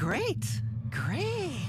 Great. Great.